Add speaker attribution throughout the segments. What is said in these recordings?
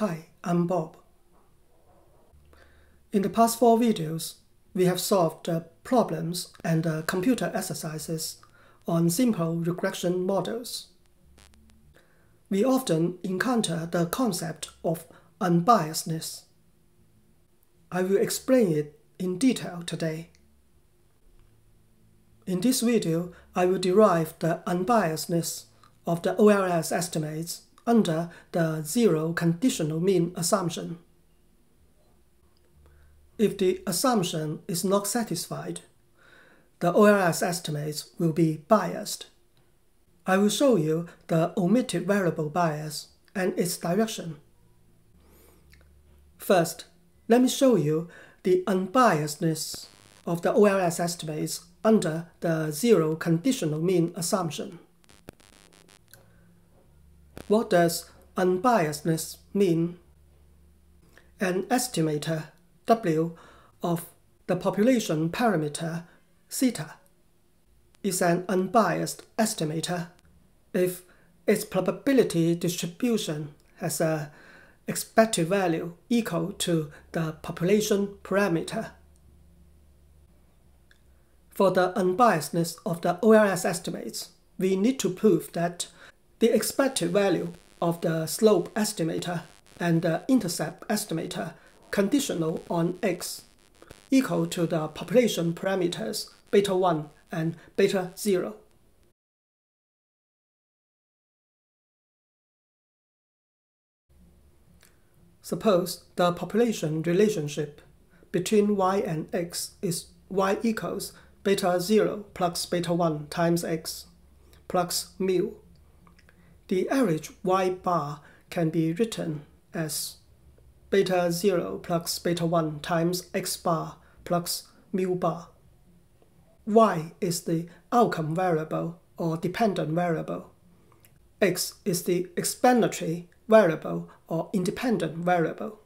Speaker 1: Hi, I'm Bob. In the past four videos, we have solved uh, problems and uh, computer exercises on simple regression models. We often encounter the concept of unbiasedness. I will explain it in detail today. In this video, I will derive the unbiasedness of the OLS estimates under the zero conditional mean assumption. If the assumption is not satisfied, the OLS estimates will be biased. I will show you the omitted variable bias and its direction. First, let me show you the unbiasedness of the OLS estimates under the zero conditional mean assumption. What does unbiasedness mean? An estimator W of the population parameter theta is an unbiased estimator if its probability distribution has a expected value equal to the population parameter. For the unbiasedness of the OLS estimates, we need to prove that the expected value of the slope estimator and the intercept estimator conditional on x equal to the population parameters beta 1 and beta 0. Suppose the population relationship between y and x is y equals beta 0 plus beta 1 times x plus mu. The average y bar can be written as beta 0 plus beta 1 times x bar plus mu bar. y is the outcome variable or dependent variable. x is the explanatory variable or independent variable.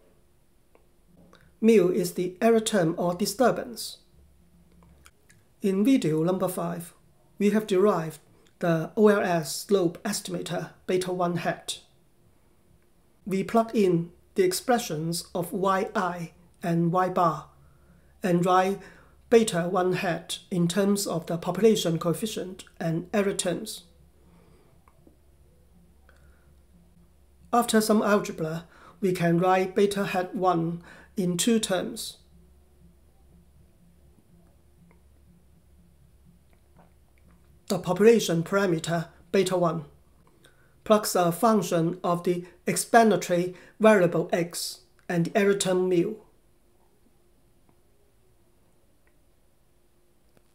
Speaker 1: Mu is the error term or disturbance. In video number 5, we have derived the OLS slope estimator beta 1 hat. We plug in the expressions of yi and y bar and write beta 1 hat in terms of the population coefficient and error terms. After some algebra, we can write beta hat 1 in two terms. The population parameter beta 1 plus a function of the explanatory variable x and the error term mu.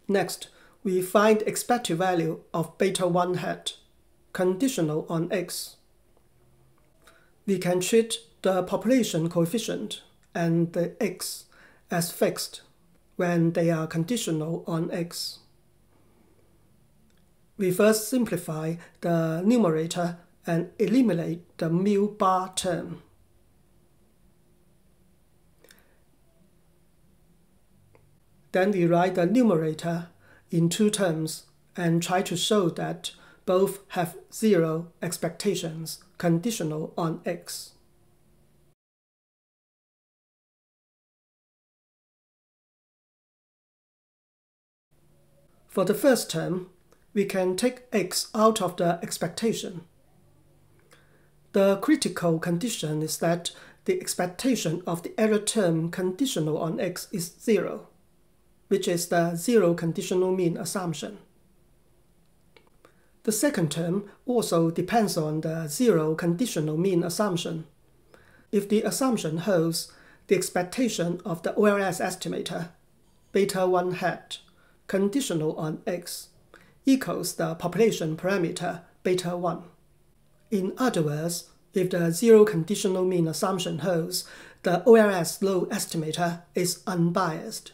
Speaker 1: Next, we find expected value of beta 1 hat, conditional on x. We can treat the population coefficient and the x as fixed when they are conditional on x. We first simplify the numerator and eliminate the mu bar term. Then we write the numerator in two terms and try to show that both have zero expectations conditional on x. For the first term, we can take x out of the expectation. The critical condition is that the expectation of the error term conditional on x is zero which is the zero conditional mean assumption. The second term also depends on the zero conditional mean assumption. If the assumption holds, the expectation of the OLS estimator, beta 1 hat, conditional on x, equals the population parameter beta 1. In other words, if the zero conditional mean assumption holds, the OLS slope estimator is unbiased.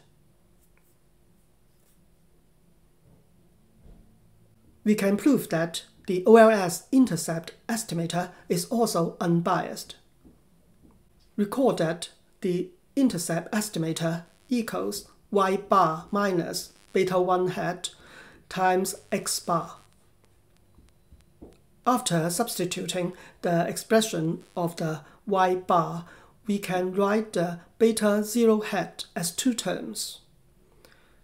Speaker 1: we can prove that the OLS intercept estimator is also unbiased. Recall that the intercept estimator equals y bar minus beta 1 hat times x bar. After substituting the expression of the y bar, we can write the beta 0 hat as two terms.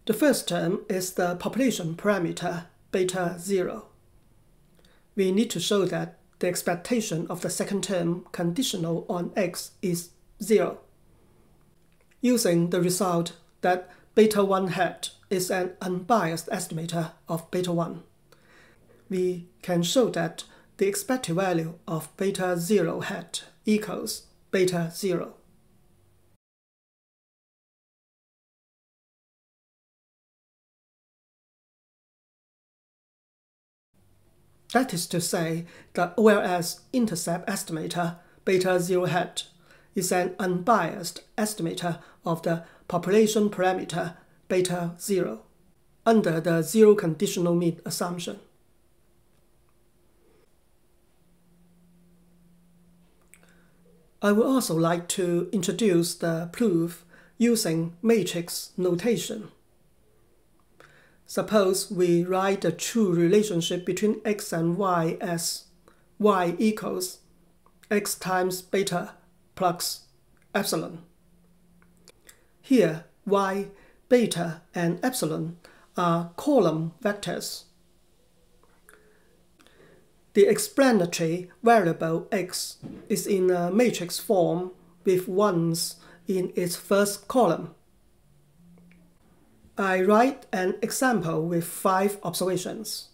Speaker 1: The first term is the population parameter, beta 0. We need to show that the expectation of the second term conditional on x is 0. Using the result that beta 1 hat is an unbiased estimator of beta 1, we can show that the expected value of beta 0 hat equals beta 0. That is to say, the OLS intercept estimator beta 0 hat is an unbiased estimator of the population parameter beta 0 under the zero conditional mean assumption. I would also like to introduce the proof using matrix notation. Suppose we write the true relationship between x and y as y equals x times beta plus epsilon. Here, y, beta, and epsilon are column vectors. The explanatory variable x is in a matrix form with ones in its first column. I write an example with five observations.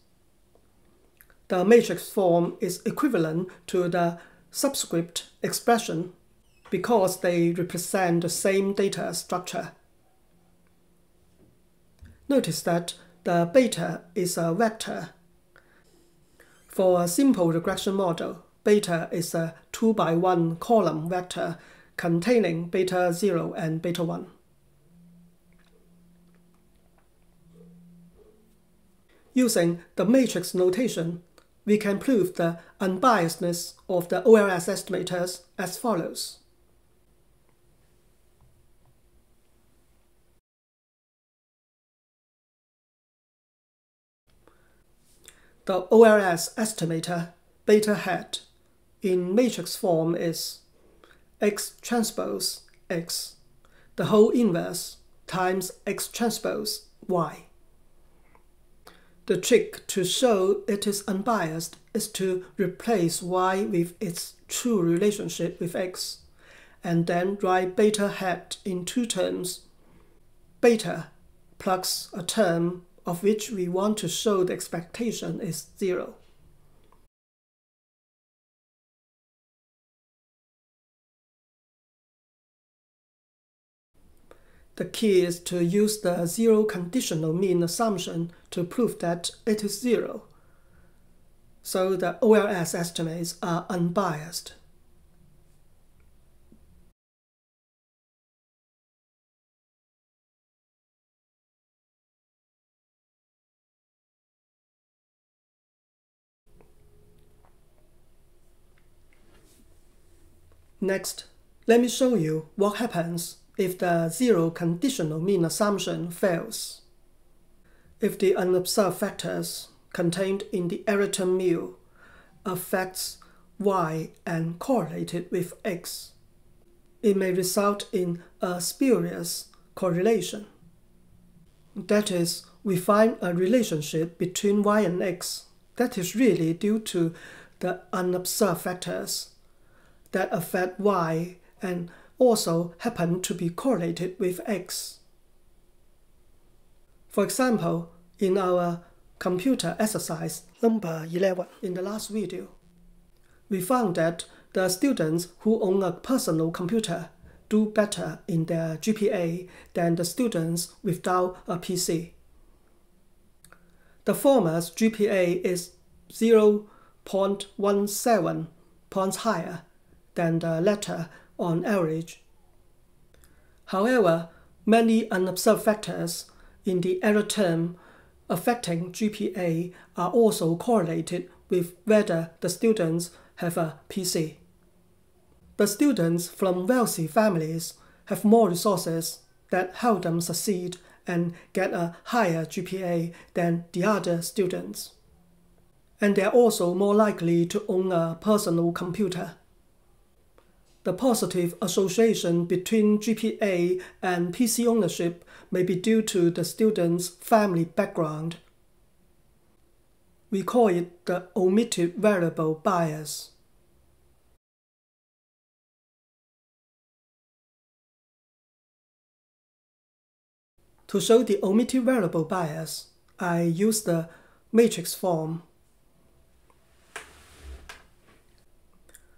Speaker 1: The matrix form is equivalent to the subscript expression because they represent the same data structure. Notice that the beta is a vector. For a simple regression model, beta is a 2 by 1 column vector containing beta 0 and beta 1. Using the matrix notation, we can prove the unbiasedness of the OLS estimators as follows. The OLS estimator beta hat in matrix form is x transpose x, the whole inverse times x transpose y. The trick to show it is unbiased is to replace y with its true relationship with x, and then write beta hat in two terms. Beta plus a term of which we want to show the expectation is zero. The key is to use the zero conditional mean assumption to prove that it is zero. So the OLS estimates are unbiased. Next, let me show you what happens if the zero conditional mean assumption fails. If the unobserved factors contained in the error term mu affects y and correlated with x, it may result in a spurious correlation. That is, we find a relationship between y and x that is really due to the unobserved factors that affect y and also happen to be correlated with x. For example, in our computer exercise number 11 in the last video, we found that the students who own a personal computer do better in their GPA than the students without a PC. The former's GPA is 0.17 points higher than the latter on average. However, many unobserved factors in the error term affecting GPA are also correlated with whether the students have a PC. The students from wealthy families have more resources that help them succeed and get a higher GPA than the other students. and they are also more likely to own a personal computer. The positive association between GPA and PC ownership may be due to the student's family background. We call it the omitted variable bias. To show the omitted variable bias, I use the matrix form.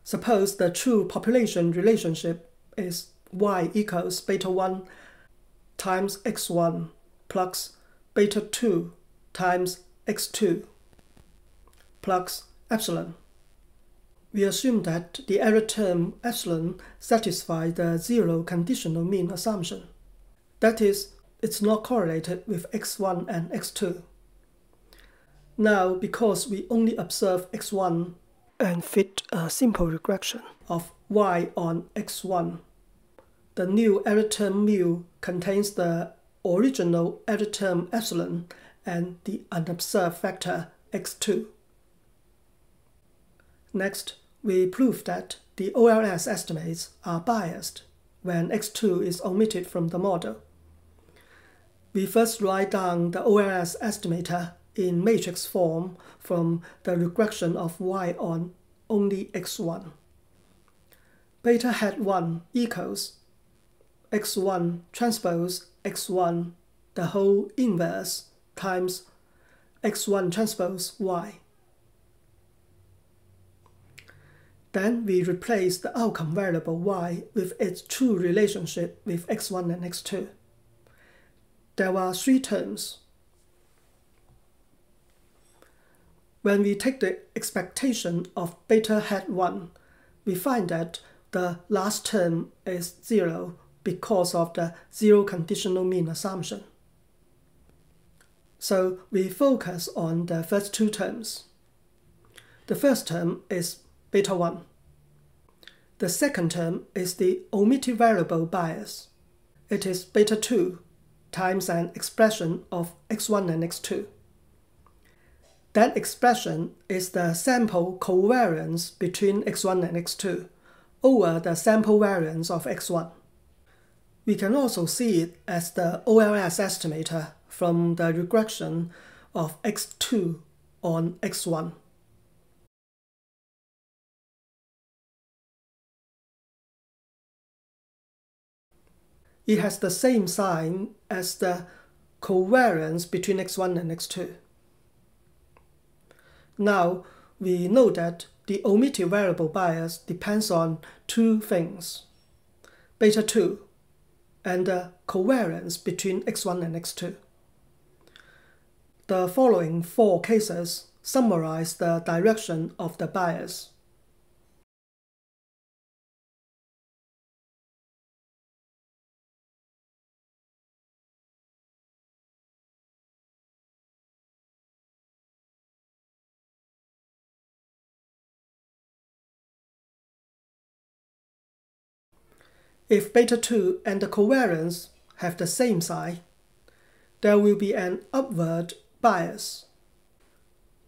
Speaker 1: Suppose the true population relationship is y equals beta 1 times x1 plus beta 2 times x2 plus epsilon. We assume that the error term epsilon satisfies the zero conditional mean assumption. That is, it's not correlated with x1 and x2. Now, because we only observe x1 and fit a simple regression of y on x1, the new error term mu contains the original error term epsilon and the unobserved factor x2. Next, we prove that the OLS estimates are biased when x2 is omitted from the model we first write down the OLS estimator in matrix form from the regression of y on only x1. Beta hat 1 equals x1 transpose x1 the whole inverse times x1 transpose y. Then we replace the outcome variable y with its true relationship with x1 and x2 there are three terms. When we take the expectation of beta hat 1, we find that the last term is 0 because of the zero conditional mean assumption. So we focus on the first two terms. The first term is beta 1. The second term is the omitted variable bias. It is beta 2 times an expression of x1 and x2. That expression is the sample covariance between x1 and x2 over the sample variance of x1. We can also see it as the OLS estimator from the regression of x2 on x1. it has the same sign as the covariance between x1 and x2. Now, we know that the omitted variable bias depends on two things, beta 2 and the covariance between x1 and x2. The following four cases summarize the direction of the bias. If beta 2 and the covariance have the same sign, there will be an upward bias.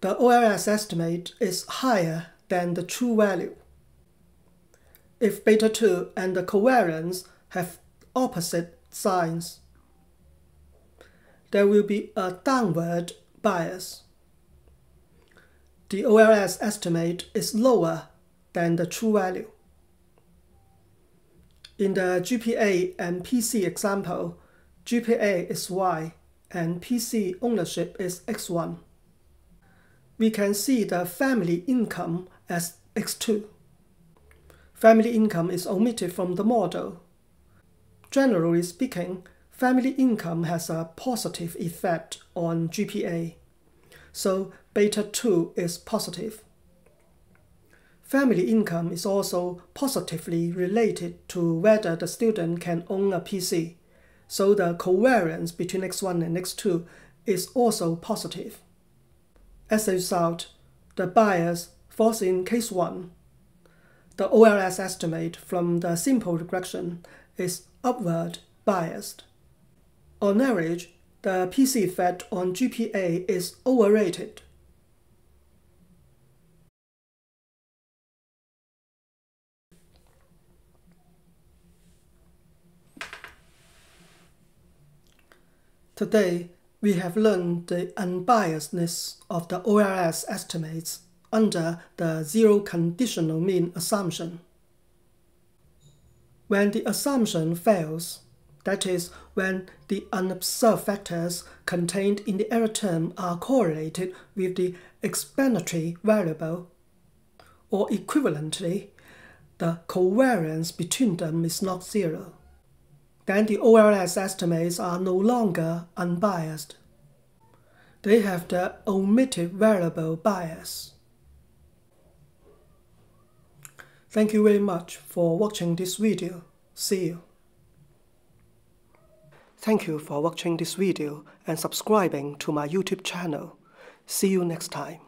Speaker 1: The OLS estimate is higher than the true value. If beta 2 and the covariance have opposite signs, there will be a downward bias. The OLS estimate is lower than the true value. In the GPA and PC example, GPA is Y and PC ownership is X1. We can see the family income as X2. Family income is omitted from the model. Generally speaking, family income has a positive effect on GPA, so beta 2 is positive. Family income is also positively related to whether the student can own a PC, so the covariance between x1 and x2 is also positive. As a result, the bias falls in case 1. The OLS estimate from the simple regression is upward biased. On average, the PC effect on GPA is overrated Today, we have learned the unbiasedness of the OLS estimates under the zero conditional mean assumption. When the assumption fails, that is, when the unobserved factors contained in the error term are correlated with the explanatory variable, or equivalently, the covariance between them is not zero. Then the OLS estimates are no longer unbiased. They have the omitted variable bias. Thank you very much for watching this video. See you. Thank you for watching this video and subscribing to my YouTube channel. See you next time.